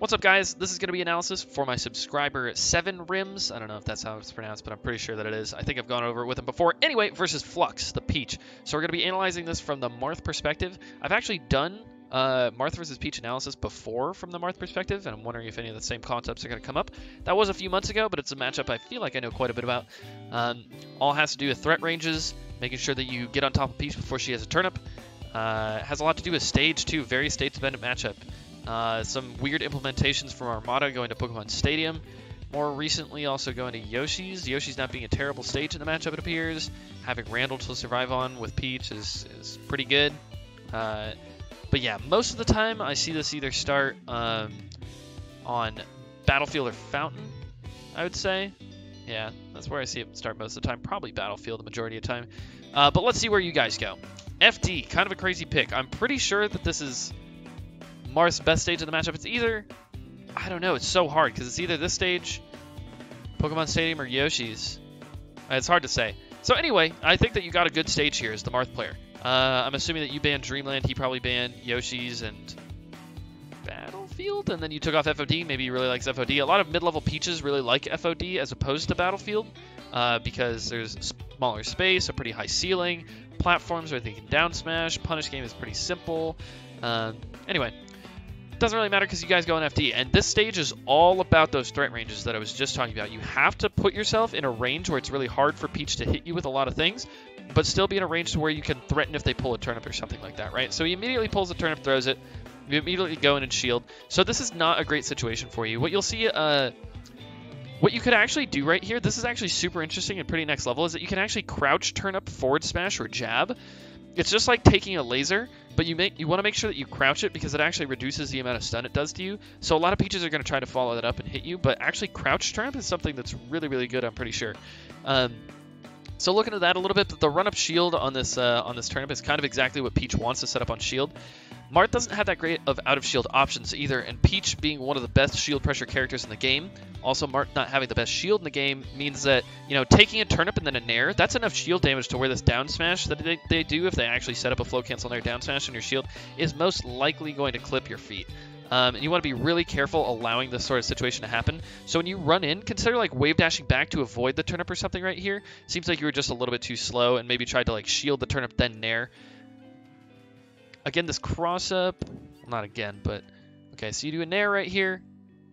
What's up, guys? This is going to be analysis for my subscriber Seven Rims. I don't know if that's how it's pronounced, but I'm pretty sure that it is. I think I've gone over it with him before. Anyway, versus Flux, the Peach. So we're going to be analyzing this from the Marth perspective. I've actually done uh, Marth versus Peach analysis before from the Marth perspective, and I'm wondering if any of the same concepts are going to come up. That was a few months ago, but it's a matchup I feel like I know quite a bit about. Um, all has to do with threat ranges, making sure that you get on top of Peach before she has a turnip. Uh, has a lot to do with stage, too. Very stage-dependent matchup. Uh, some weird implementations from Armada going to Pokemon Stadium. More recently, also going to Yoshi's. Yoshi's not being a terrible stage in the matchup, it appears. Having Randall to survive on with Peach is, is pretty good. Uh, but yeah, most of the time I see this either start um, on Battlefield or Fountain, I would say. Yeah, that's where I see it start most of the time. Probably Battlefield the majority of the time. Uh, but let's see where you guys go. FD, kind of a crazy pick. I'm pretty sure that this is Marth's best stage of the matchup. It's either, I don't know, it's so hard because it's either this stage, Pokemon Stadium, or Yoshi's. It's hard to say. So anyway, I think that you got a good stage here as the Marth player. Uh, I'm assuming that you banned Dreamland, he probably banned Yoshi's and Battlefield, and then you took off FOD. Maybe he really likes FOD. A lot of mid-level Peaches really like FOD as opposed to Battlefield uh, because there's smaller space, a pretty high ceiling, platforms where they can down smash. Punish game is pretty simple. Uh, anyway, doesn't really matter because you guys go on FD. And this stage is all about those threat ranges that I was just talking about. You have to put yourself in a range where it's really hard for Peach to hit you with a lot of things, but still be in a range where you can threaten if they pull a turnip or something like that, right? So he immediately pulls a turnip, throws it. You immediately go in and shield. So this is not a great situation for you. What you'll see, uh, what you could actually do right here, this is actually super interesting and pretty next level, is that you can actually crouch turnip, forward smash or jab. It's just like taking a laser, but you make you want to make sure that you crouch it because it actually reduces the amount of stun it does to you. So a lot of peaches are going to try to follow that up and hit you, but actually crouch turnip is something that's really really good. I'm pretty sure. Um, so looking at that a little bit, the run-up shield on this uh, on this turnip is kind of exactly what Peach wants to set up on shield. Marth doesn't have that great of out-of-shield options either, and Peach being one of the best shield pressure characters in the game, also Marth not having the best shield in the game means that, you know, taking a turnip and then a nair, that's enough shield damage to where this down smash that they, they do if they actually set up a flow cancel nair down smash on your shield is most likely going to clip your feet. Um, and you want to be really careful allowing this sort of situation to happen. So when you run in, consider like wave dashing back to avoid the turnip or something right here. Seems like you were just a little bit too slow and maybe tried to like shield the turnip then nair. Again, this cross up, not again, but okay, so you do a nair right here,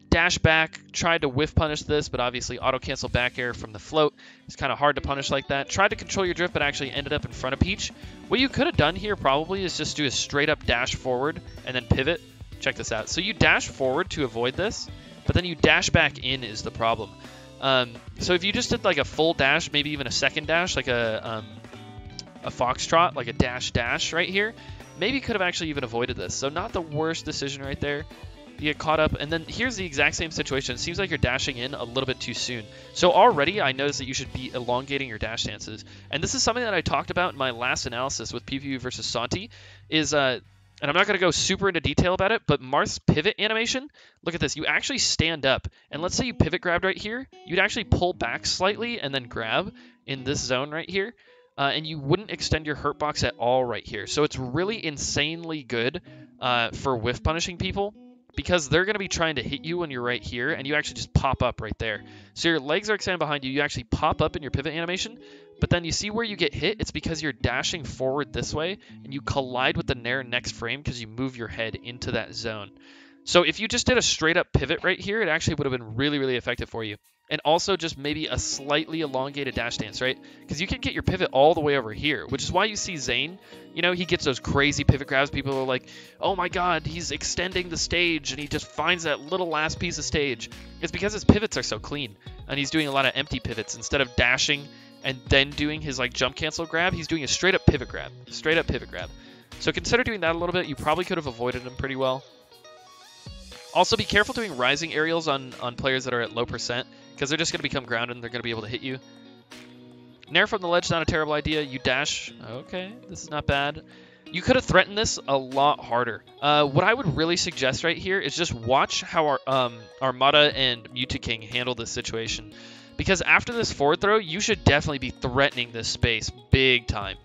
dash back, tried to whiff punish this, but obviously auto cancel back air from the float. It's kind of hard to punish like that. Tried to control your drift, but actually ended up in front of Peach. What you could have done here probably is just do a straight up dash forward and then pivot check this out. So you dash forward to avoid this, but then you dash back in is the problem. Um, so if you just did like a full dash, maybe even a second dash, like a um, a foxtrot, like a dash dash right here, maybe could have actually even avoided this. So not the worst decision right there. You get caught up, and then here's the exact same situation. It seems like you're dashing in a little bit too soon. So already I noticed that you should be elongating your dash stances. And this is something that I talked about in my last analysis with PPU versus Santi, is uh, and I'm not going to go super into detail about it, but Marth's pivot animation, look at this. You actually stand up, and let's say you pivot grabbed right here, you'd actually pull back slightly and then grab in this zone right here, uh, and you wouldn't extend your hurt box at all right here. So it's really insanely good uh, for whiff punishing people because they're going to be trying to hit you when you're right here, and you actually just pop up right there. So your legs are extended behind you, you actually pop up in your pivot animation, but then you see where you get hit? It's because you're dashing forward this way, and you collide with the Nair next frame because you move your head into that zone. So if you just did a straight up pivot right here, it actually would have been really, really effective for you. And also just maybe a slightly elongated dash dance, right? Because you can get your pivot all the way over here, which is why you see Zain, you know, he gets those crazy pivot grabs. People are like, oh my god, he's extending the stage, and he just finds that little last piece of stage. It's because his pivots are so clean, and he's doing a lot of empty pivots instead of dashing and then doing his like jump cancel grab. He's doing a straight up pivot grab, straight up pivot grab. So consider doing that a little bit. You probably could have avoided him pretty well. Also, be careful doing rising aerials on, on players that are at low percent because they're just going to become grounded and they're going to be able to hit you. Nair from the ledge, not a terrible idea. You dash. Okay, this is not bad. You could have threatened this a lot harder. Uh, what I would really suggest right here is just watch how our um, Armada and Mew2King handle this situation. Because after this forward throw, you should definitely be threatening this space big time.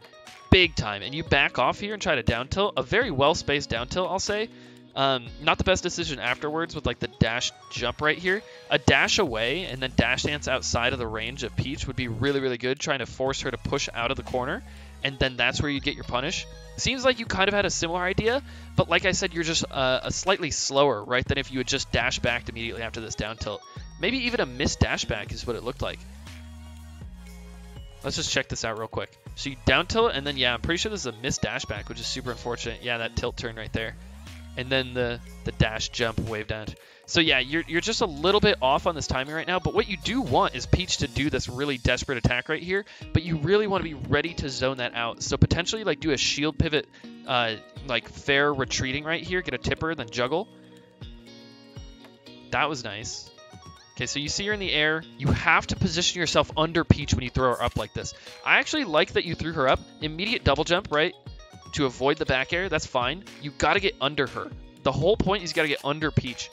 Big time. And you back off here and try to down tilt. A very well-spaced down tilt, I'll say. Um, not the best decision afterwards with like the dash jump right here. A dash away and then dash dance outside of the range of Peach would be really, really good, trying to force her to push out of the corner, and then that's where you get your punish. Seems like you kind of had a similar idea, but like I said, you're just uh, a slightly slower, right, than if you had just dash backed immediately after this down tilt. Maybe even a missed dash back is what it looked like. Let's just check this out real quick. So you down tilt, and then, yeah, I'm pretty sure this is a missed dash back, which is super unfortunate. Yeah, that tilt turn right there and then the, the dash jump wave dash. So yeah, you're, you're just a little bit off on this timing right now, but what you do want is Peach to do this really desperate attack right here, but you really want to be ready to zone that out. So potentially like do a shield pivot, uh, like fair retreating right here, get a tipper, then juggle. That was nice. Okay, so you see her in the air. You have to position yourself under Peach when you throw her up like this. I actually like that you threw her up. Immediate double jump, right? To avoid the back air, that's fine. You got to get under her. The whole point is you got to get under Peach.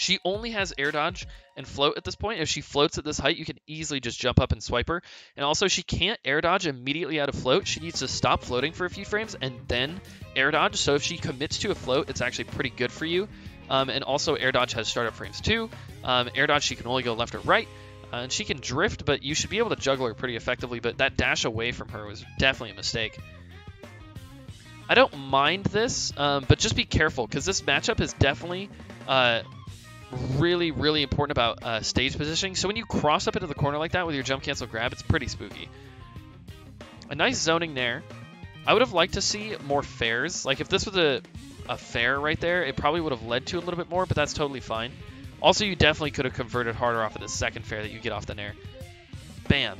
She only has air dodge and float at this point. If she floats at this height, you can easily just jump up and swipe her. And also, she can't air dodge immediately out of float. She needs to stop floating for a few frames and then air dodge. So if she commits to a float, it's actually pretty good for you. Um, and also, air dodge has startup frames too. Um, air dodge, she can only go left or right. Uh, and she can drift, but you should be able to juggle her pretty effectively. But that dash away from her was definitely a mistake. I don't mind this, um, but just be careful because this matchup is definitely uh, really, really important about uh, stage positioning. So when you cross up into the corner like that with your jump cancel grab, it's pretty spooky. A nice zoning there. I would have liked to see more fairs. Like if this was a, a fair right there, it probably would have led to a little bit more, but that's totally fine. Also, you definitely could have converted harder off of the second fair that you get off the nair. Bam.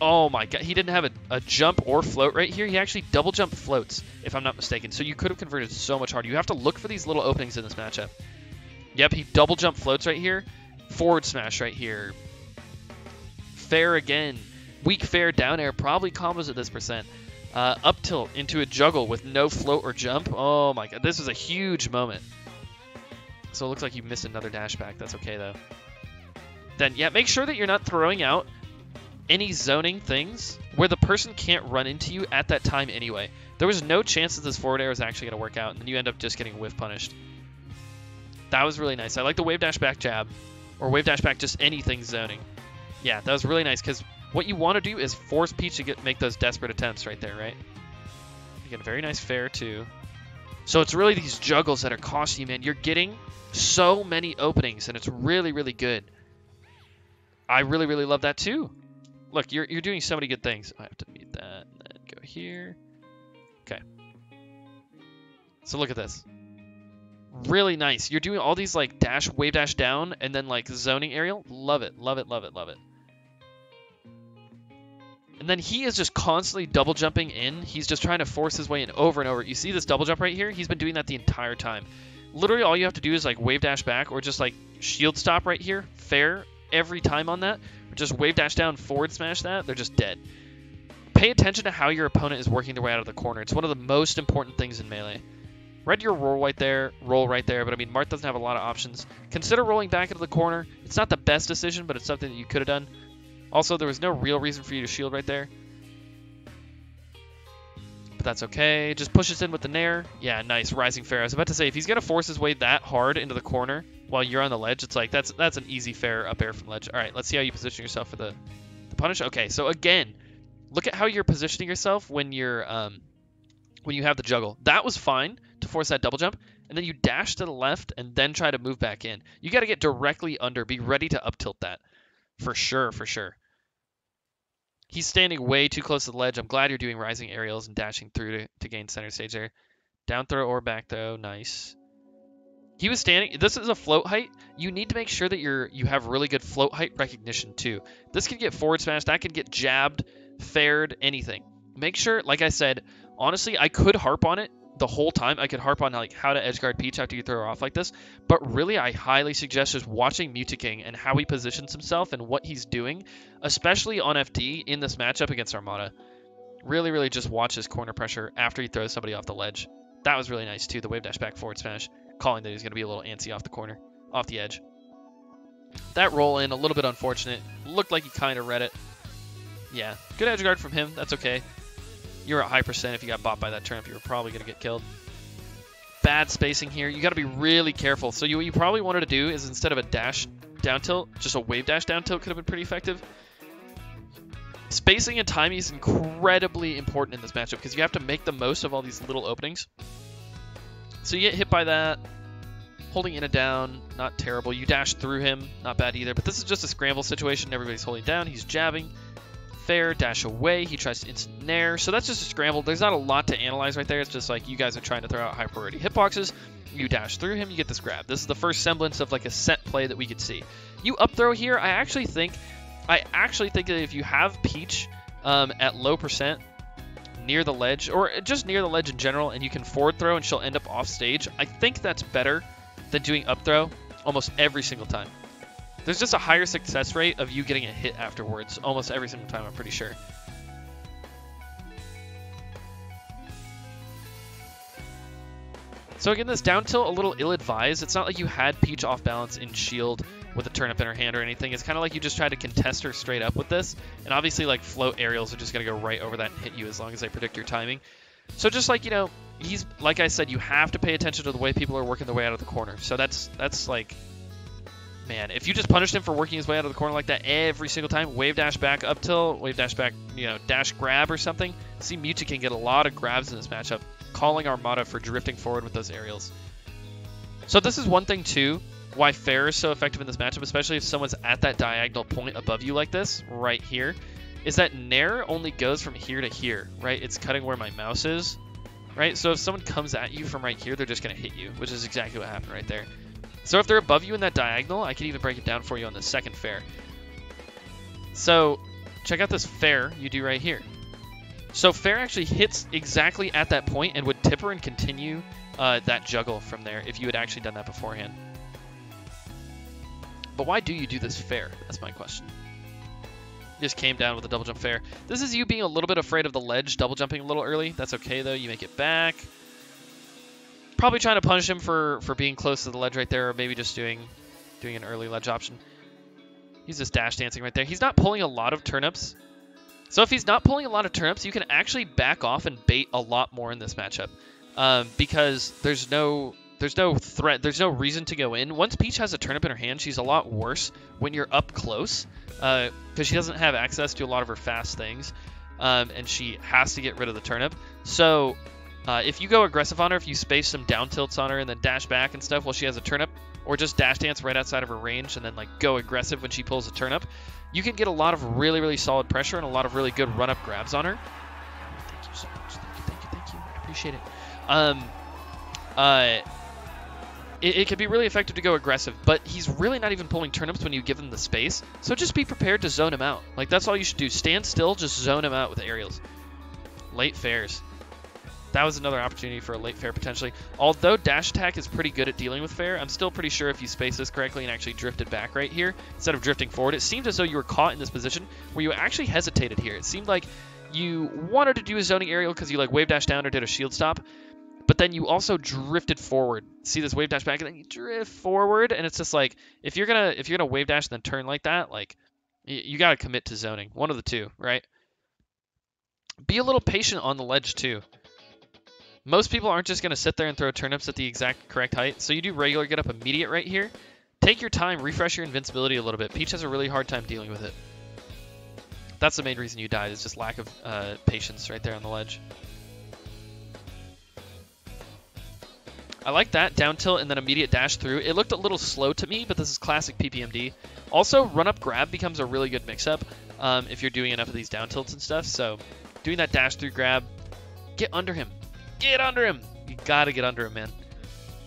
Oh my god, he didn't have a, a, jump or float right here. He actually double jump floats, if I'm not mistaken. So you could have converted so much harder. You have to look for these little openings in this matchup. Yep, he double jump floats right here. Forward smash right here. Fair again. Weak fair down air probably combos at this percent. Uh, up tilt into a juggle with no float or jump. Oh my god, this is a huge moment. So it looks like you missed another dash back. That's okay though. Then yeah, make sure that you're not throwing out any zoning things where the person can't run into you at that time anyway. There was no chance that this forward air was actually going to work out, and then you end up just getting whiff punished. That was really nice. I like the wave dash back jab, or wave dash back just anything zoning. Yeah, that was really nice, because what you want to do is force Peach to get make those desperate attempts right there, right? You get a very nice fair, too. So it's really these juggles that are costing you, man. You're getting so many openings, and it's really, really good. I really, really love that, too. Look, you're, you're doing so many good things. I have to mute that and then go here. Okay. So look at this. Really nice. You're doing all these like dash, wave dash down, and then like zoning aerial. Love it, love it, love it, love it. And then he is just constantly double jumping in. He's just trying to force his way in over and over. You see this double jump right here? He's been doing that the entire time. Literally all you have to do is like wave dash back or just like shield stop right here. Fair every time on that just wave dash down, forward smash that, they're just dead. Pay attention to how your opponent is working their way out of the corner. It's one of the most important things in Melee. Read your roll right there, roll right there, but I mean, Marth doesn't have a lot of options. Consider rolling back into the corner. It's not the best decision, but it's something that you could have done. Also, there was no real reason for you to shield right there. But that's okay. Just pushes in with the Nair. Yeah, nice. Rising Fair. I was about to say, if he's going to force his way that hard into the corner, while you're on the ledge, it's like that's that's an easy fair up air from ledge. All right, let's see how you position yourself for the, the punish. Okay, so again, look at how you're positioning yourself when you're um, when you have the juggle. That was fine to force that double jump, and then you dash to the left and then try to move back in. You got to get directly under. Be ready to up tilt that, for sure, for sure. He's standing way too close to the ledge. I'm glad you're doing rising aerials and dashing through to, to gain center stage there. Down throw or back throw, nice. He was standing. This is a float height. You need to make sure that you're you have really good float height recognition too. This could get forward smashed. That could get jabbed, fared, anything. Make sure, like I said, honestly, I could harp on it the whole time. I could harp on like how to edge guard Peach after you throw her off like this. But really, I highly suggest just watching King and how he positions himself and what he's doing, especially on FD in this matchup against Armada. Really, really just watch his corner pressure after he throws somebody off the ledge. That was really nice too. The wave dash back forward smash calling that he's going to be a little antsy off the corner, off the edge. That roll in, a little bit unfortunate. Looked like he kind of read it. Yeah, good edge guard from him. That's okay. You're at high percent if you got bought by that turnip. You were probably going to get killed. bad spacing here. You got to be really careful. So you, what you probably wanted to do is instead of a dash down tilt, just a wave dash down tilt could have been pretty effective. Spacing and timing is incredibly important in this matchup because you have to make the most of all these little openings. So you get hit by that, holding in a down, not terrible. You dash through him, not bad either. But this is just a scramble situation. Everybody's holding down. He's jabbing. Fair, dash away. He tries to instant nair. So that's just a scramble. There's not a lot to analyze right there. It's just like you guys are trying to throw out high priority hitboxes. You dash through him, you get this grab. This is the first semblance of like a set play that we could see. You up throw here, I actually think I actually think that if you have Peach um, at low percent near the ledge, or just near the ledge in general, and you can forward throw and she'll end up off stage, I think that's better than doing up throw almost every single time. There's just a higher success rate of you getting a hit afterwards almost every single time, I'm pretty sure. So again, this down tilt a little ill-advised. It's not like you had Peach off balance in shield with a turnip in her hand or anything. It's kind of like you just try to contest her straight up with this. And obviously, like, float aerials are just going to go right over that and hit you as long as they predict your timing. So just like, you know, he's, like I said, you have to pay attention to the way people are working their way out of the corner. So that's, that's like, man, if you just punished him for working his way out of the corner like that every single time, wave dash back up tilt, wave dash back, you know, dash grab or something, see Mew2King get a lot of grabs in this matchup, calling Armada for drifting forward with those aerials. So this is one thing too why Fair is so effective in this matchup, especially if someone's at that diagonal point above you like this, right here, is that Nair only goes from here to here, right? It's cutting where my mouse is, right? So if someone comes at you from right here, they're just going to hit you, which is exactly what happened right there. So if they're above you in that diagonal, I can even break it down for you on the second Fair. So check out this Fair you do right here. So Fair actually hits exactly at that point and would tipper and continue uh, that juggle from there if you had actually done that beforehand. But why do you do this fair? That's my question. Just came down with a double jump fair. This is you being a little bit afraid of the ledge, double jumping a little early. That's okay though. You make it back. Probably trying to punish him for for being close to the ledge right there, or maybe just doing doing an early ledge option. He's just dash dancing right there. He's not pulling a lot of turnips. So if he's not pulling a lot of turnips, you can actually back off and bait a lot more in this matchup. Um, because there's no there's no threat. There's no reason to go in. Once Peach has a turnip in her hand, she's a lot worse when you're up close because uh, she doesn't have access to a lot of her fast things, um, and she has to get rid of the turnip. So uh, if you go aggressive on her, if you space some down tilts on her and then dash back and stuff while she has a turnip, or just dash dance right outside of her range and then like go aggressive when she pulls a turnip, you can get a lot of really really solid pressure and a lot of really good run up grabs on her. Thank you so much. Thank you. Thank you. Thank you. I appreciate it. Um, uh, it, it could be really effective to go aggressive, but he's really not even pulling turnips when you give him the space. So just be prepared to zone him out. Like that's all you should do. Stand still, just zone him out with aerials. Late fairs. That was another opportunity for a late fair potentially. Although dash attack is pretty good at dealing with fair, I'm still pretty sure if you space this correctly and actually drifted back right here instead of drifting forward, it seemed as though you were caught in this position where you actually hesitated here. It seemed like you wanted to do a zoning aerial because you like wave dash down or did a shield stop, but then you also drifted forward. See this wave dash back, and then you drift forward, and it's just like if you're gonna if you're gonna wave dash and then turn like that, like you, you gotta commit to zoning. One of the two, right? Be a little patient on the ledge too. Most people aren't just gonna sit there and throw turnips at the exact correct height, so you do regular get up immediate right here. Take your time, refresh your invincibility a little bit. Peach has a really hard time dealing with it. That's the main reason you died, is just lack of uh, patience right there on the ledge. I like that, down tilt and then immediate dash through. It looked a little slow to me, but this is classic PPMD. Also, run up grab becomes a really good mix-up um, if you're doing enough of these down tilts and stuff. So doing that dash through grab, get under him. Get under him. You gotta get under him, man.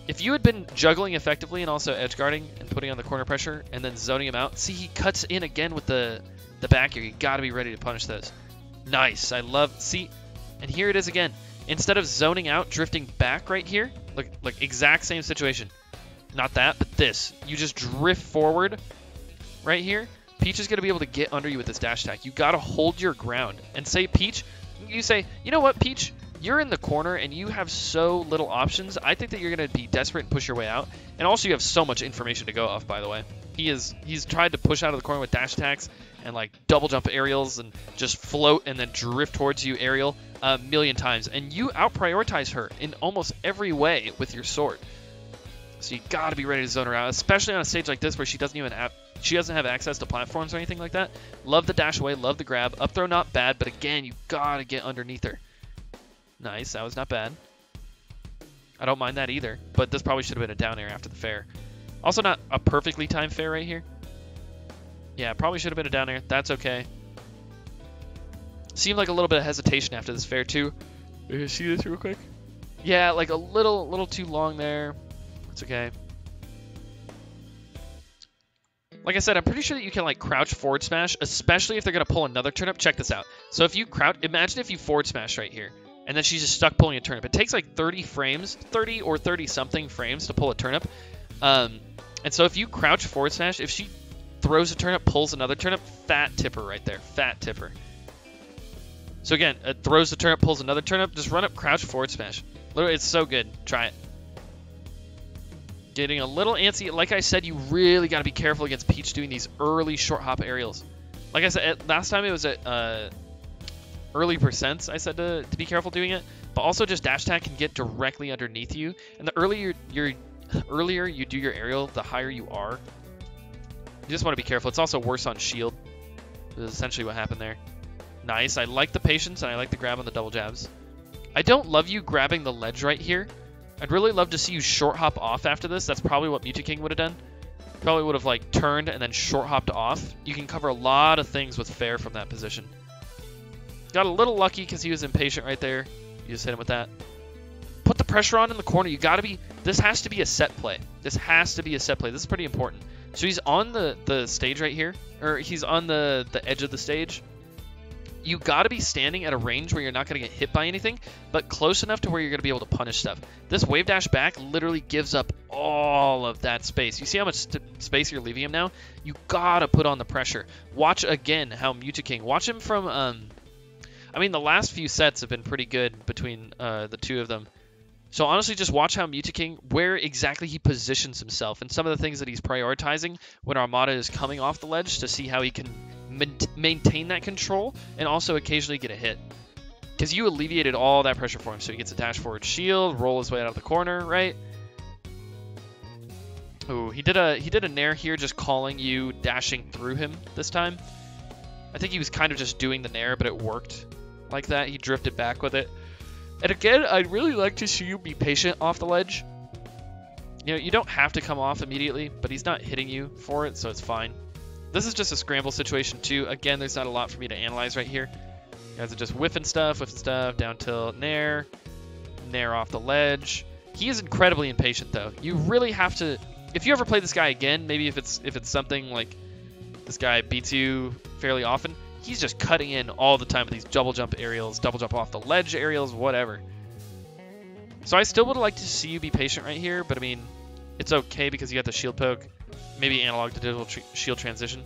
If you had been juggling effectively and also edge guarding and putting on the corner pressure and then zoning him out, see he cuts in again with the, the back air. You gotta be ready to punish those. Nice. I love, see, and here it is again. Instead of zoning out, drifting back right here, Look, like exact same situation. Not that, but this. You just drift forward right here. Peach is going to be able to get under you with this dash attack. You got to hold your ground and say, Peach, you say, you know what, Peach? You're in the corner and you have so little options. I think that you're going to be desperate and push your way out. And also you have so much information to go off, by the way. He is he's tried to push out of the corner with dash attacks and like double jump aerials and just float and then drift towards you aerial uh, a million times. And you out prioritize her in almost every way with your sword. So you gotta be ready to zone her out, especially on a stage like this where she doesn't even have she doesn't have access to platforms or anything like that. Love the dash away, love the grab. Up throw not bad, but again, you gotta get underneath her. Nice, that was not bad. I don't mind that either, but this probably should have been a down air after the fair. Also not a perfectly timed fair right here. Yeah, probably should have been a down air. That's okay. Seemed like a little bit of hesitation after this fair too. You see this real quick? Yeah, like a little, little too long there. It's okay. Like I said, I'm pretty sure that you can like crouch forward smash, especially if they're gonna pull another turnip. Check this out. So if you crouch, imagine if you forward smash right here, and then she's just stuck pulling a turnip. It takes like 30 frames, 30 or 30 something frames to pull a turnip. Um, and so if you crouch forward smash, if she throws a turnip, pulls another turnip, fat tipper right there, fat tipper. So again, it throws the turnip, pulls another turnip, just run up, crouch, forward smash. Literally, it's so good. Try it. Getting a little antsy. Like I said, you really got to be careful against Peach doing these early short hop aerials. Like I said, last time it was at uh, early percents, I said to, to be careful doing it. But also just dash attack can get directly underneath you. And the earlier earlier you do your aerial, the higher you are. You just want to be careful. It's also worse on shield. This is essentially what happened there. Nice. I like the patience and I like the grab on the double jabs. I don't love you grabbing the ledge right here. I'd really love to see you short hop off after this. That's probably what Mew2King would have done. Probably would have like turned and then short hopped off. You can cover a lot of things with fair from that position. Got a little lucky because he was impatient right there. You just hit him with that. Put the pressure on in the corner. You got to be. This has to be a set play. This has to be a set play. This is pretty important. So he's on the the stage right here, or he's on the the edge of the stage you got to be standing at a range where you're not to get hit by anything, but close enough to where you're to be able to punish stuff. This wave dash back literally gives up all of that space. You see how much space you're leaving him now? You got to put on the pressure. Watch again how Mew2King. Watch him from. Um, I mean, the last few sets have been pretty good between uh, the two of them. So honestly, just watch how Mew2King, where exactly he positions himself, and some of the things that he's prioritizing when Armada is coming off the ledge to see how he can maintain that control and also occasionally get a hit. Because you alleviated all that pressure for him, so he gets a dash forward shield, roll his way out of the corner, right? Ooh, he did a he did a nair here, just calling you dashing through him this time. I think he was kind of just doing the nair, but it worked like that. He drifted back with it. And again, I'd really like to see you be patient off the ledge. You know, you don't have to come off immediately, but he's not hitting you for it, so it's fine. This is just a scramble situation too. Again, there's not a lot for me to analyze right here. You guys are just whiffing stuff, whiffing stuff, down tilt, nair, nair off the ledge. He is incredibly impatient though. You really have to, if you ever play this guy again, maybe if it's if it's something like this guy beats you fairly often, he's just cutting in all the time with these double jump aerials, double jump off the ledge aerials, whatever. So I still would like to see you be patient right here, but I mean, it's okay because you got the shield poke maybe analog to digital tr shield transition.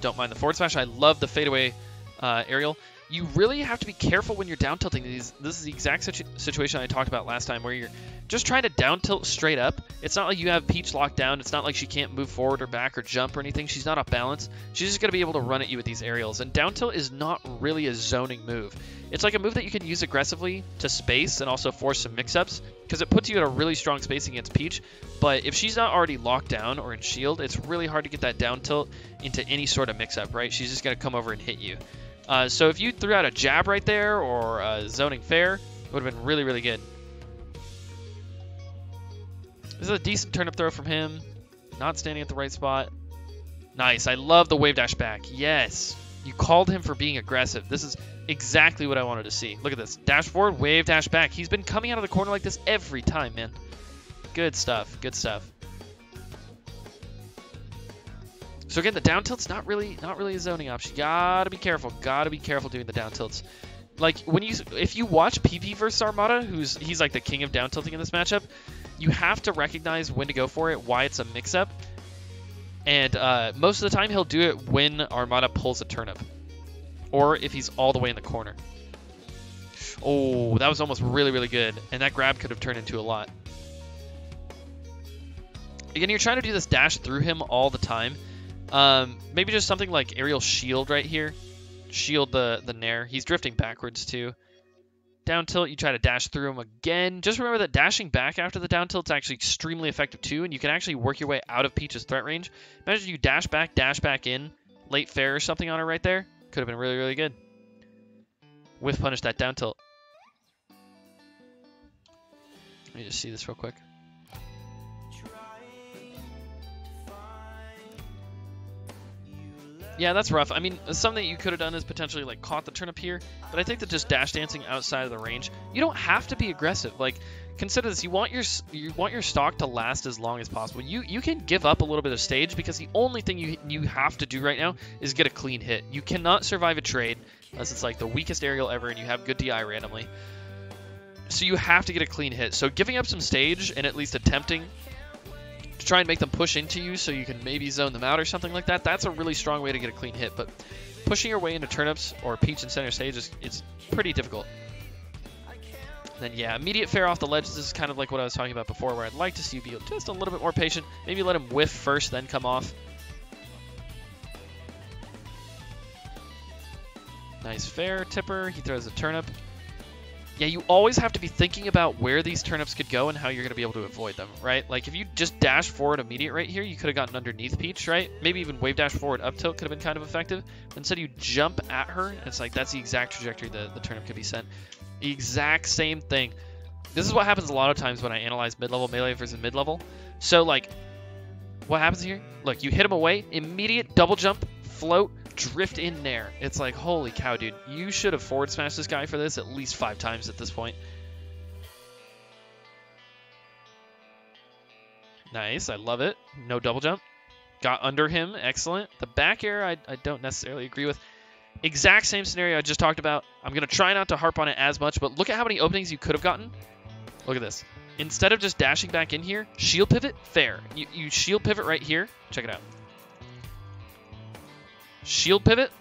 Don't mind the forward smash. I love the fadeaway uh, aerial. You really have to be careful when you're down tilting these. This is the exact situ situation I talked about last time where you're just trying to down tilt straight up. It's not like you have Peach locked down. It's not like she can't move forward or back or jump or anything. She's not off balance. She's just going to be able to run at you with these aerials. And down tilt is not really a zoning move. It's like a move that you can use aggressively to space and also force some mix-ups because it puts you at a really strong space against Peach. But if she's not already locked down or in shield, it's really hard to get that down tilt into any sort of mix-up, right? She's just going to come over and hit you. Uh, so if you threw out a jab right there or a zoning fair, it would have been really, really good. This is a decent turnip throw from him. Not standing at the right spot. Nice. I love the wave dash back. Yes. You called him for being aggressive. This is exactly what I wanted to see. Look at this. Dash forward, wave, dash back. He's been coming out of the corner like this every time, man. Good stuff. Good stuff. So again, the down tilt's not really not really a zoning option. Gotta be careful. Gotta be careful doing the down tilts. Like when you if you watch PP versus Armada, who's he's like the king of down tilting in this matchup, you have to recognize when to go for it, why it's a mix up. And uh, most of the time he'll do it when Armada pulls a turnip. Or if he's all the way in the corner. Oh, that was almost really, really good. And that grab could have turned into a lot. Again, you're trying to do this dash through him all the time. Um, maybe just something like aerial shield right here. Shield the, the Nair. He's drifting backwards too. Down tilt, you try to dash through him again. Just remember that dashing back after the down tilt is actually extremely effective too, and you can actually work your way out of Peach's threat range. Imagine you dash back, dash back in, late fair or something on her right there. Could have been really, really good. Whiff punish that down tilt. Let me just see this real quick. Yeah, that's rough. I mean, something that you could have done is potentially like caught the turnip here, but I think that just dash dancing outside of the range, you don't have to be aggressive. Like, consider this: you want your you want your stock to last as long as possible. You you can give up a little bit of stage because the only thing you you have to do right now is get a clean hit. You cannot survive a trade unless it's like the weakest aerial ever and you have good DI randomly. So you have to get a clean hit. So giving up some stage and at least attempting to try and make them push into you so you can maybe zone them out or something like that, that's a really strong way to get a clean hit. But pushing your way into turnips or peach and center stage is it's pretty difficult. Then yeah, immediate fair off the ledge. This is kind of like what I was talking about before, where I'd like to see you be just a little bit more patient. Maybe let him whiff first, then come off. Nice fair tipper. He throws a turnip yeah, you always have to be thinking about where these turnips could go and how you're going to be able to avoid them, right? Like if you just dash forward immediate right here, you could have gotten underneath Peach, right? Maybe even wave dash forward up tilt could have been kind of effective. Instead you jump at her, and it's like that's the exact trajectory the, the turnip could be sent. The exact same thing. This is what happens a lot of times when I analyze mid-level melee versus mid-level. So like, what happens here? Look, you hit him away, immediate double jump, float, drift in there. It's like, holy cow, dude. You should have forward smashed this guy for this at least five times at this point. Nice, I love it. No double jump. Got under him, excellent. The back air, I, I don't necessarily agree with. Exact same scenario I just talked about. I'm going to try not to harp on it as much, but look at how many openings you could have gotten. Look at this. Instead of just dashing back in here, shield pivot, fair. You, you shield pivot right here. Check it out. Shield pivot.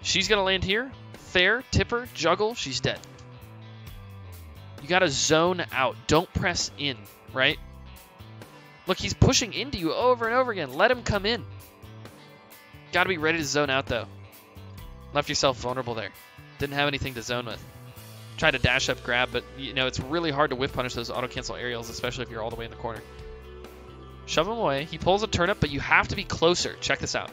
She's going to land here. Fair, tipper, juggle. She's dead. You got to zone out. Don't press in, right? Look, he's pushing into you over and over again. Let him come in. Got to be ready to zone out, though. Left yourself vulnerable there. Didn't have anything to zone with. Tried to dash up grab, but you know it's really hard to whiff punish those auto cancel aerials, especially if you're all the way in the corner. Shove him away. He pulls a turnip, but you have to be closer. Check this out.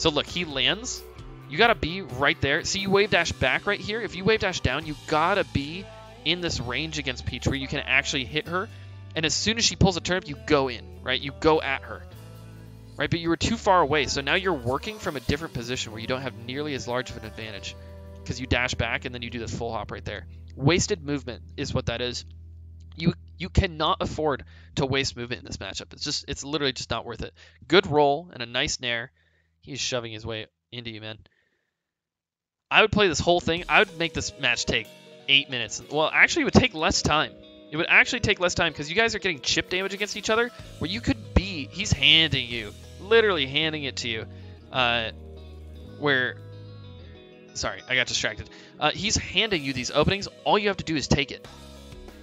So look, he lands. You gotta be right there. See, you wave dash back right here. If you wave dash down, you gotta be in this range against Peach where you can actually hit her. And as soon as she pulls a turnip, you go in, right? You go at her. Right, but you were too far away, so now you're working from a different position where you don't have nearly as large of an advantage because you dash back and then you do this full hop right there. Wasted movement is what that is. You you cannot afford to waste movement in this matchup. It's just it's literally just not worth it. Good roll and a nice nair He's shoving his way into you, man. I would play this whole thing. I would make this match take eight minutes. Well, actually, it would take less time. It would actually take less time because you guys are getting chip damage against each other where you could be. He's handing you, literally handing it to you. Uh, where, sorry, I got distracted. Uh, he's handing you these openings. All you have to do is take it.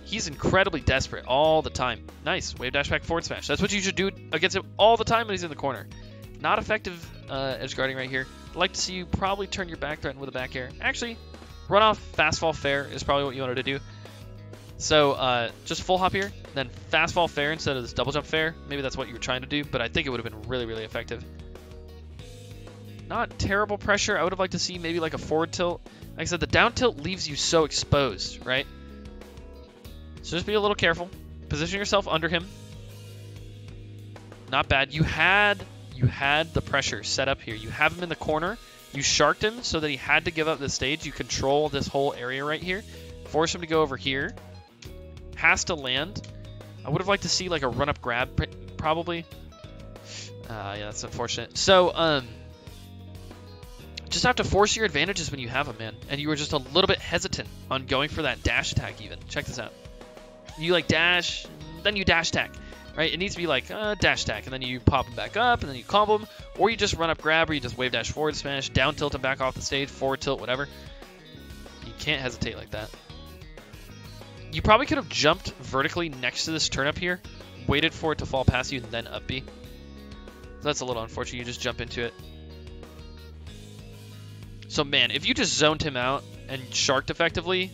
He's incredibly desperate all the time. Nice. Wave dash back forward smash. That's what you should do against him all the time when he's in the corner. Not effective uh, edge guarding right here. I'd like to see you probably turn your back threat with a back air. Actually, run off fast fall fair is probably what you wanted to do. So uh, just full hop here, then fast fall fair instead of this double jump fair. Maybe that's what you were trying to do, but I think it would have been really, really effective. Not terrible pressure. I would have liked to see maybe like a forward tilt. Like I said, the down tilt leaves you so exposed, right? So just be a little careful. Position yourself under him. Not bad. You had you had the pressure set up here. You have him in the corner. You sharked him so that he had to give up the stage. You control this whole area right here. Force him to go over here. Has to land. I would have liked to see like a run-up grab, probably. Uh, yeah, that's unfortunate. So, um, just have to force your advantages when you have them, man. And you were just a little bit hesitant on going for that dash attack even. Check this out. You like dash, then you dash attack right? It needs to be like uh, dash attack, and then you pop them back up, and then you combo them, or you just run up grab, or you just wave dash forward smash, down tilt them back off the stage, forward tilt, whatever. You can't hesitate like that. You probably could have jumped vertically next to this turnip here, waited for it to fall past you, and then up B. That's a little unfortunate. You just jump into it. So, man, if you just zoned him out and sharked effectively,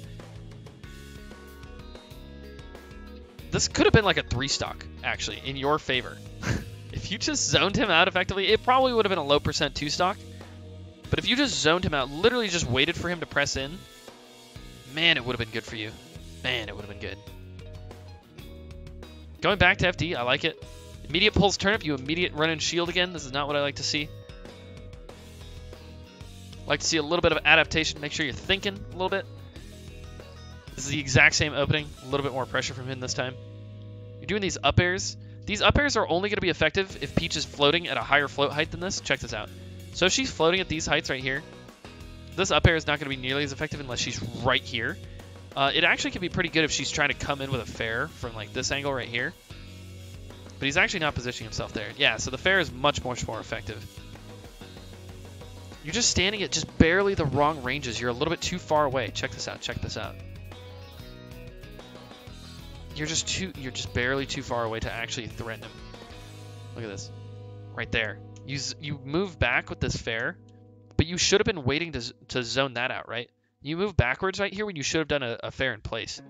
this could have been like a three stock, actually, in your favor. if you just zoned him out effectively, it probably would have been a low percent two stock. But if you just zoned him out, literally just waited for him to press in, man, it would have been good for you. Man, it would have been good. Going back to FD, I like it. Immediate pulls turnip, you immediate run and shield again. This is not what I like to see. Like to see a little bit of adaptation. Make sure you're thinking a little bit. This is the exact same opening. A little bit more pressure from him this time. You're doing these up airs. These up airs are only going to be effective if Peach is floating at a higher float height than this. Check this out. So if she's floating at these heights right here, this up air is not going to be nearly as effective unless she's right here. Uh, it actually can be pretty good if she's trying to come in with a fair from like this angle right here. But he's actually not positioning himself there. Yeah, so the fair is much, much more effective. You're just standing at just barely the wrong ranges. You're a little bit too far away. Check this out. Check this out. You're just too. You're just barely too far away to actually threaten him. Look at this, right there. You you move back with this fair, but you should have been waiting to to zone that out, right? You move backwards right here when you should have done a, a fair in place.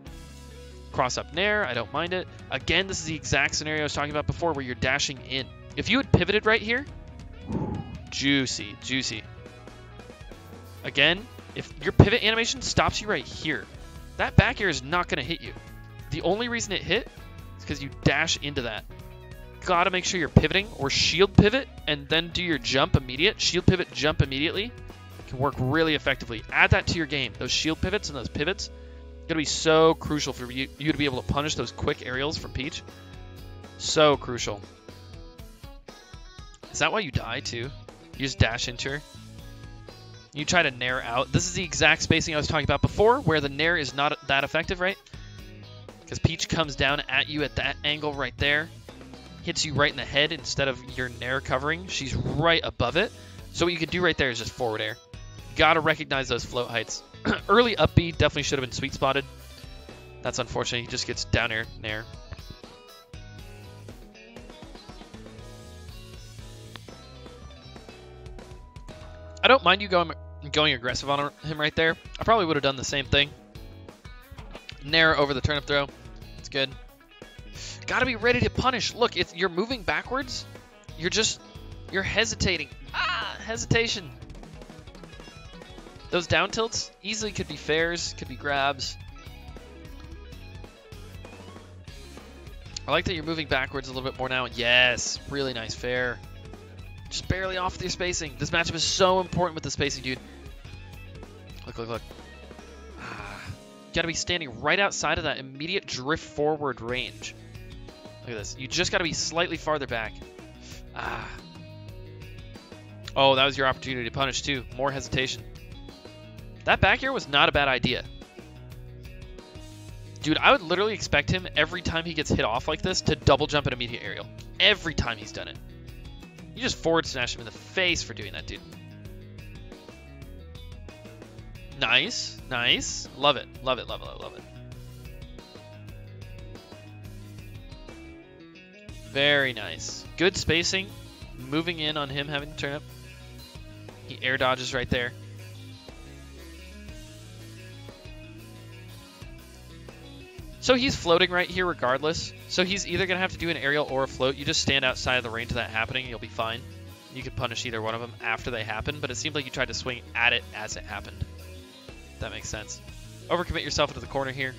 Cross up Nair, I don't mind it. Again, this is the exact scenario I was talking about before where you're dashing in. If you had pivoted right here, juicy, juicy. Again, if your pivot animation stops you right here, that back air is not going to hit you. The only reason it hit is because you dash into that. Gotta make sure you're pivoting or shield pivot and then do your jump immediate. Shield pivot, jump immediately can work really effectively. Add that to your game. Those shield pivots and those pivots to be so crucial for you, you to be able to punish those quick aerials from Peach. So crucial. Is that why you die too? You just dash into her? You try to nair out. This is the exact spacing I was talking about before, where the nair is not that effective, right? Because Peach comes down at you at that angle right there, hits you right in the head instead of your nair covering. She's right above it. So what you can do right there is just forward air. Gotta recognize those float heights. Early up B definitely should have been sweet spotted. That's unfortunate. He just gets down air nair. I don't mind you going going aggressive on him right there. I probably would have done the same thing. Nair over the turnip throw. It's good. Gotta be ready to punish. Look, it's you're moving backwards. You're just you're hesitating. Ah, hesitation. Those down tilts easily could be fairs, could be grabs. I like that you're moving backwards a little bit more now. Yes, really nice fair. Just barely off your spacing. This matchup is so important with the spacing, dude. Look, look, look. Gotta be standing right outside of that immediate drift forward range. Look at this. You just gotta be slightly farther back. Ah. Oh, that was your opportunity to punish too. More hesitation. That back air was not a bad idea. Dude, I would literally expect him every time he gets hit off like this to double jump an immediate aerial. Every time he's done it. You just forward smash him in the face for doing that, dude. Nice, nice. Love it, love it, love it, love it. Very nice. Good spacing. Moving in on him having to turn up. He air dodges right there. So he's floating right here regardless. So he's either going to have to do an aerial or a float. You just stand outside of the range of that happening, you'll be fine. You could punish either one of them after they happen, but it seemed like you tried to swing at it as it happened. That makes sense. Overcommit yourself into the corner here.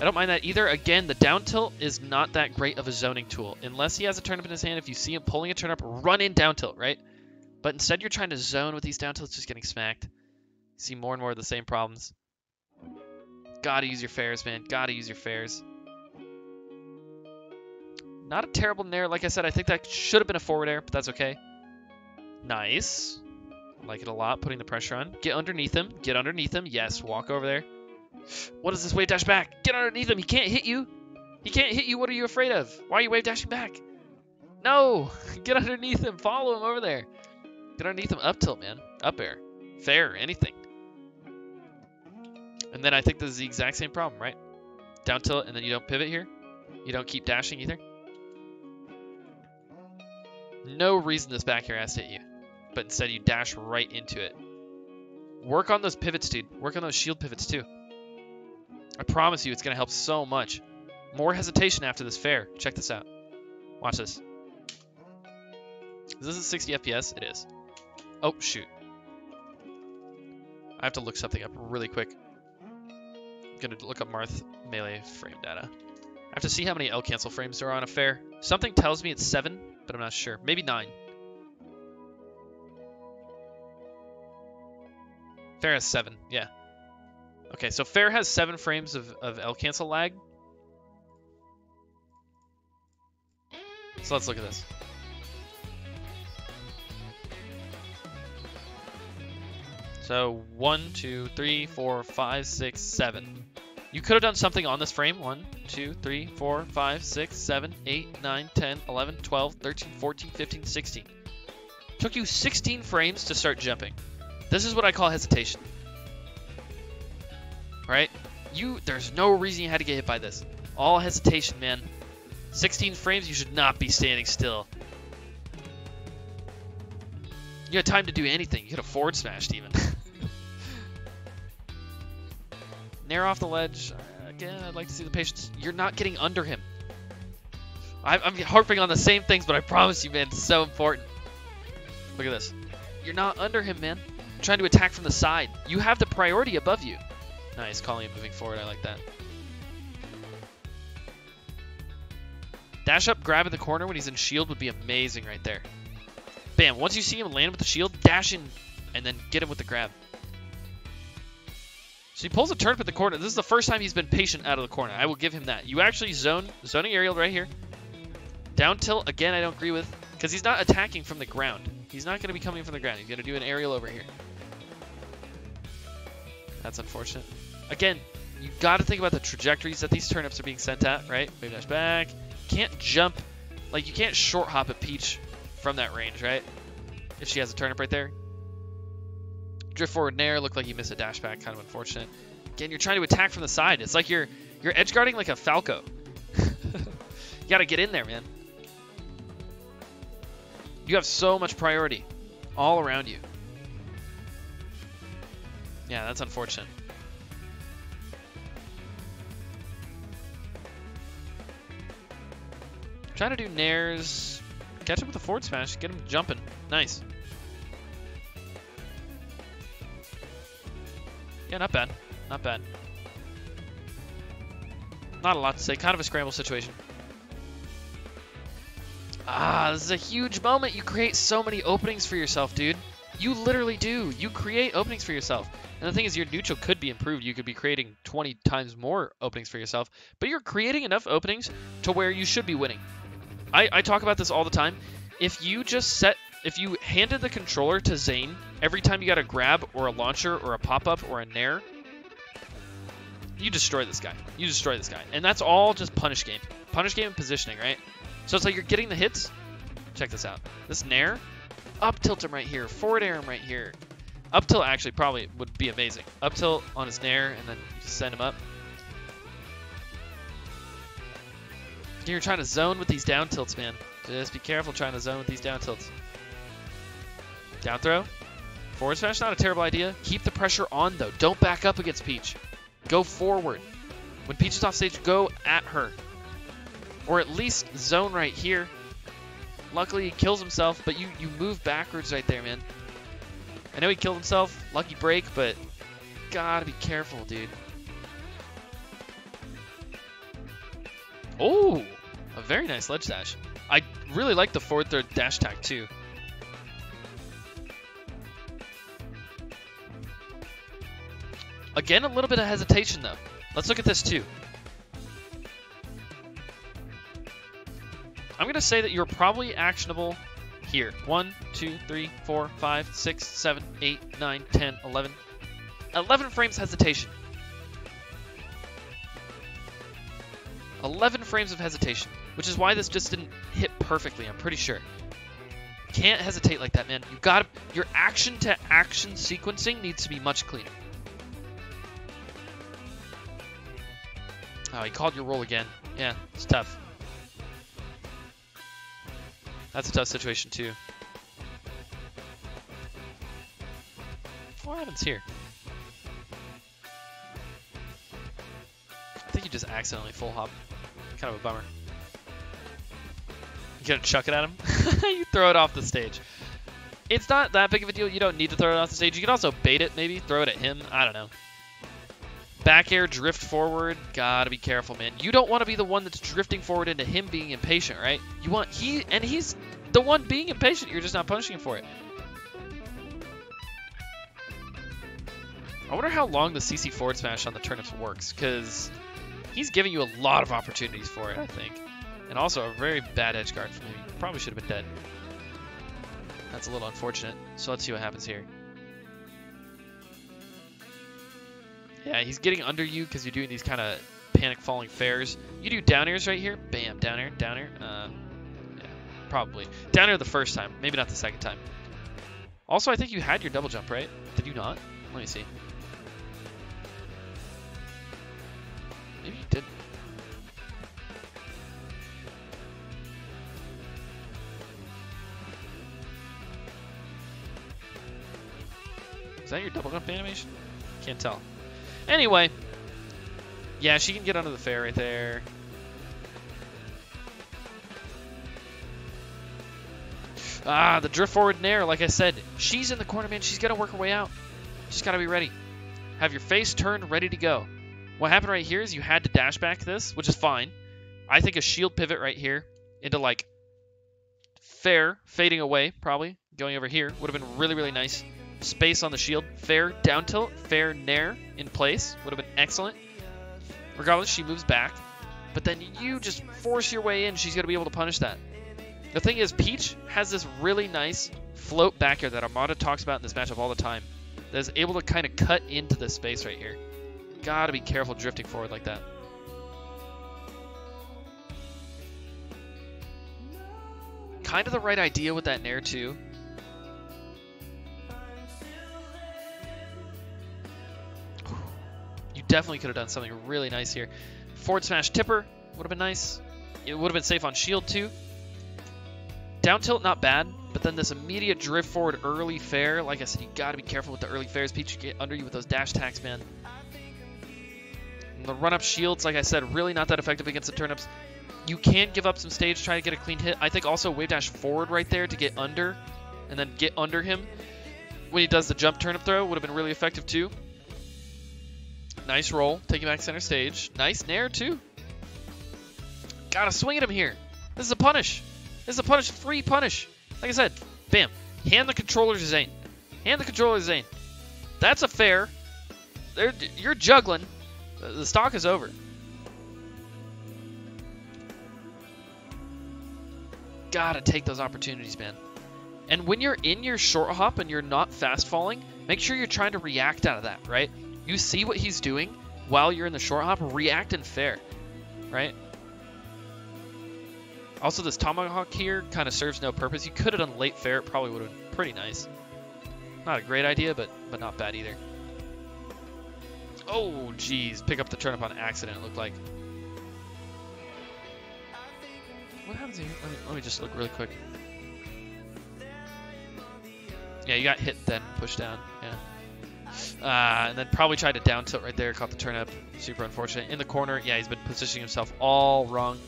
I don't mind that either. Again, the down tilt is not that great of a zoning tool. Unless he has a turnip in his hand, if you see him pulling a turnip, run in down tilt, right? But instead you're trying to zone with these down tilts, just getting smacked. See more and more of the same problems. Gotta use your fairs, man. Gotta use your fairs. Not a terrible nair. Like I said, I think that should have been a forward air, but that's okay. Nice. Like it a lot, putting the pressure on. Get underneath him. Get underneath him. Yes, walk over there. What is this wave dash back? Get underneath him. He can't hit you. He can't hit you. What are you afraid of? Why are you wave dashing back? No! Get underneath him. Follow him over there. Get underneath him. Up tilt, man. Up air. Fair. Anything. And then I think this is the exact same problem, right? Down tilt, and then you don't pivot here. You don't keep dashing either? No reason this back air has to hit you, but instead you dash right into it. Work on those pivots, dude. Work on those shield pivots too. I promise you it's going to help so much. More hesitation after this fair. Check this out. Watch this. Is this a 60 FPS? It is. Oh, shoot. I have to look something up really quick. I'm going to look up Marth melee frame data. I have to see how many L cancel frames there are on a fair. Something tells me it's 7, but I'm not sure. Maybe 9. Fair has 7, yeah. Okay, so Fair has 7 frames of, of L cancel lag. So let's look at this. So one, two, three, four, five, six, seven. You could have done something on this frame. 1, 2, 3, 4, 5, 6, 7, 8, 9, 10, 11, 12, 13, 14, 15, 16. Took you 16 frames to start jumping. This is what I call hesitation. Right? You there's no reason you had to get hit by this. All hesitation, man. 16 frames, you should not be standing still. You had time to do anything. You could have forward smashed even. Nair off the ledge. Again, I'd like to see the patience. You're not getting under him. I'm, I'm harping on the same things, but I promise you, man, it's so important. Look at this. You're not under him, man. Trying to attack from the side. You have the priority above you. Nice, calling him moving forward. I like that. Dash up, grab in the corner when he's in shield would be amazing right there. Bam, once you see him land with the shield, dash in and then get him with the grab. So he pulls a turnip at the corner. This is the first time he's been patient out of the corner. I will give him that. You actually zone, zoning aerial right here. Down tilt, again, I don't agree with, because he's not attacking from the ground. He's not going to be coming from the ground. He's going to do an aerial over here. That's unfortunate. Again, you got to think about the trajectories that these turnips are being sent at, right? Wave dash back. Can't jump, like you can't short hop a Peach from that range, right? If she has a turnip right there, Drift forward nair, looked like you missed a dash back, kind of unfortunate. Again, you're trying to attack from the side. It's like you're you're edge guarding like a Falco. you gotta get in there, man. You have so much priority all around you. Yeah, that's unfortunate. Trying to do nairs. Catch him with a forward smash. Get him jumping. Nice. Yeah, not bad. Not bad. Not a lot to say. Kind of a scramble situation. Ah, this is a huge moment. You create so many openings for yourself, dude. You literally do. You create openings for yourself. And the thing is, your neutral could be improved. You could be creating 20 times more openings for yourself. But you're creating enough openings to where you should be winning. I, I talk about this all the time. If you just set if you handed the controller to Zain every time you got a grab or a launcher or a pop-up or a nair, you destroy this guy. You destroy this guy. And that's all just punish game. Punish game and positioning, right? So it's like you're getting the hits. Check this out. This nair, up tilt him right here, forward air him right here. Up tilt actually probably would be amazing. Up tilt on his nair and then just send him up. You're trying to zone with these down tilts, man. Just be careful trying to zone with these down tilts. Down throw. Forward smash, not a terrible idea. Keep the pressure on, though. Don't back up against Peach. Go forward. When Peach is off stage, go at her. Or at least zone right here. Luckily, he kills himself, but you, you move backwards right there, man. I know he killed himself. Lucky break, but gotta be careful, dude. Oh, a very nice ledge dash. I really like the forward third dash tag, too. Again, a little bit of hesitation, though. Let's look at this, too. I'm going to say that you're probably actionable here. 1, 2, 3, 4, 5, 6, 7, 8, 9, 10, 11. 11 frames hesitation. 11 frames of hesitation, which is why this just didn't hit perfectly, I'm pretty sure. Can't hesitate like that, man. You got your action to action sequencing needs to be much cleaner. Oh, he called your roll again. Yeah, it's tough. That's a tough situation, too. What happens here? I think you just accidentally full hop. Kind of a bummer. You gonna chuck it at him? you throw it off the stage. It's not that big of a deal. You don't need to throw it off the stage. You can also bait it, maybe. Throw it at him. I don't know. Back air, drift forward. Gotta be careful, man. You don't want to be the one that's drifting forward into him being impatient, right? You want he and he's the one being impatient. You're just not punishing him for it. I wonder how long the CC forward smash on the turnips works, because he's giving you a lot of opportunities for it, I think. And also a very bad edge guard from him. Probably should have been dead. That's a little unfortunate. So let's see what happens here. Yeah, he's getting under you because you're doing these kind of panic falling fairs. You do down airs right here. Bam, down air, down air. Uh, yeah, probably. Down air the first time, maybe not the second time. Also, I think you had your double jump, right? Did you not? Let me see. Maybe you did. Is that your double jump animation? Can't tell. Anyway, yeah, she can get under the fair right there. Ah, the drift forward nair, like I said, she's in the corner, man. She's got to work her way out. She's got to be ready. Have your face turned, ready to go. What happened right here is you had to dash back this, which is fine. I think a shield pivot right here into like fair, fading away, probably, going over here, would have been really, really nice. Space on the shield, fair down tilt, fair nair in place, would have been excellent. Regardless, she moves back. But then you just force your way in, she's going to be able to punish that. The thing is, Peach has this really nice float back here that Armada talks about in this matchup all the time. That is able to kind of cut into this space right here. Gotta be careful drifting forward like that. Kind of the right idea with that Nair too. Definitely could have done something really nice here. Forward smash tipper would have been nice. It would have been safe on shield too. Down tilt, not bad, but then this immediate drift forward early fair, like I said, you gotta be careful with the early fairs. Peach get under you with those dash attacks, man. And the run-up shields, like I said, really not that effective against the turnips. You can give up some stage, try to get a clean hit. I think also wave dash forward right there to get under, and then get under him when he does the jump turnip throw would have been really effective too. Nice roll, taking back center stage. Nice nair too. Gotta swing at him here. This is a punish. This is a punish, free punish. Like I said, bam. Hand the controller to Zain. Hand the controller to Zain. That's a fair. They're, you're juggling. The stock is over. Gotta take those opportunities, man. And when you're in your short hop and you're not fast falling, make sure you're trying to react out of that, right? You see what he's doing while you're in the short hop, react and fair, right? Also, this Tomahawk here kind of serves no purpose. You could have done late fair. It probably would have been pretty nice. Not a great idea, but but not bad either. Oh, jeez. Pick up the turnip on accident, it looked like. What happens here? Let me, let me just look really quick. Yeah, you got hit then pushed down. Yeah. Uh, and then probably tried to down tilt right there. Caught the turnip. Super unfortunate. In the corner. Yeah, he's been positioning himself all wrong.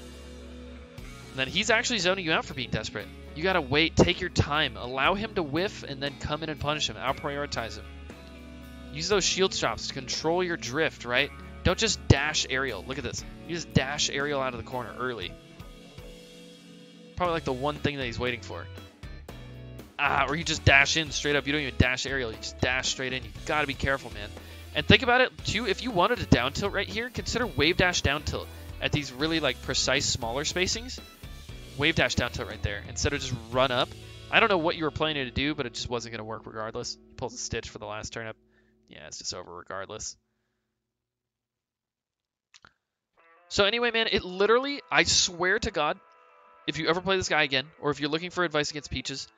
And then he's actually zoning you out for being desperate. You gotta wait, take your time, allow him to whiff, and then come in and punish him. Out prioritize him. Use those shield stops to control your drift, right? Don't just dash aerial. Look at this. You just dash aerial out of the corner early. Probably like the one thing that he's waiting for. Ah, or you just dash in straight up. You don't even dash aerial. You just dash straight in. You gotta be careful, man. And think about it too. If you wanted a down tilt right here, consider wave dash down tilt at these really like precise smaller spacings wave dash down tilt right there instead of just run up. I don't know what you were planning to do, but it just wasn't going to work regardless. He pulls a stitch for the last turnip. Yeah, it's just over regardless. So anyway, man, it literally, I swear to God, if you ever play this guy again, or if you're looking for advice against Peaches,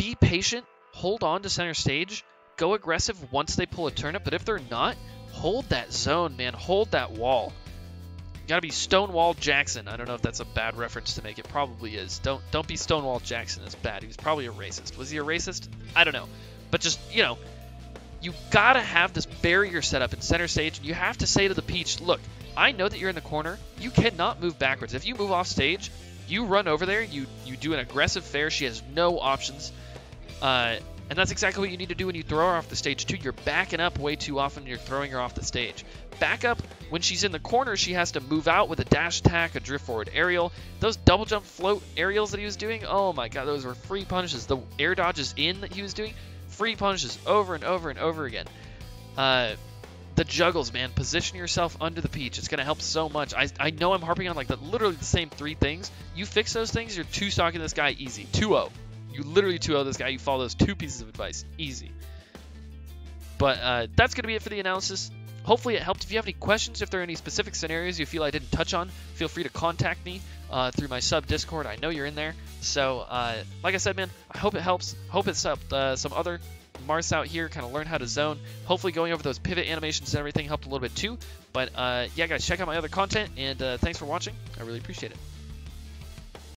be patient, hold on to center stage, go aggressive once they pull a turnip, but if they're not, hold that zone, man, hold that wall. gotta be Stonewall Jackson. I don't know if that's a bad reference to make. It probably is. Don't don't be Stonewall Jackson. It's bad. He was probably a racist. Was he a racist? I don't know. But just you know, you gotta have this barrier set up in center stage, and you have to say to the Peach, look, I know that you're in the corner. You cannot move backwards. If you move off stage, you run over there. You you do an aggressive fair. She has no options. Uh, and that's exactly what you need to do when you throw her off the stage, too. You're backing up way too often. You're throwing her off the stage. Back up when she's in the corner, she has to move out with a dash attack, a drift forward aerial. Those double jump float aerials that he was doing, oh my god, those were free punishes. The air dodges in that he was doing, free punishes over and over and over again. Uh, the juggles, man. Position yourself under the peach. It's going to help so much. I, I know I'm harping on like the, literally the same three things. You fix those things, you're two stocking this guy easy. 2-0. You literally 2-0 this guy. You follow those two pieces of advice. Easy. But uh, that's going to be it for the analysis. Hopefully it helped. If you have any questions, if there are any specific scenarios you feel I didn't touch on, feel free to contact me uh, through my sub Discord. I know you're in there. So, uh, like I said, man, I hope it helps. Hope it's helped uh, some other Marths out here kind of learn how to zone. Hopefully going over those pivot animations and everything helped a little bit too. But uh, yeah, guys, check out my other content, and uh, thanks for watching. I really appreciate it.